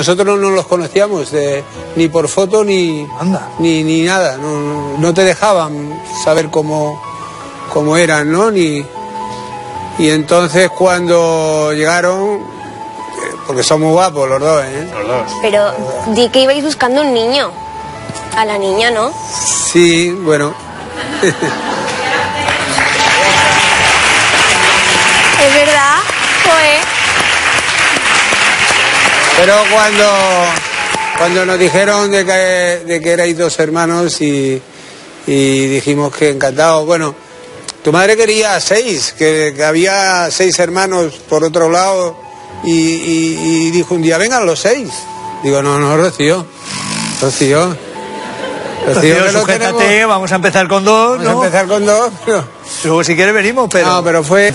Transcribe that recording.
Nosotros no los conocíamos de- ni por foto ni, Anda. ni, ni nada. No, no te dejaban saber cómo, cómo eran, ¿no? Ni, y entonces cuando llegaron, eh, porque son muy guapos los dos, ¿eh? Los dos. Pero di que ibais buscando un niño. A la niña, ¿no? Sí, bueno, pero cuando, cuando nos dijeron de que, de que erais dos hermanos y, y dijimos que encantados, bueno, tu madre quería seis, que, que había seis hermanos por otro lado y, y- y dijo un día, vengan los seis. Digo, no, no, Rocío, Rocío. Rocío, sujétate, vamos a empezar con dos, Vamos a empezar con dos, pero... Luego si quieres venimos, pero... No, pero fue...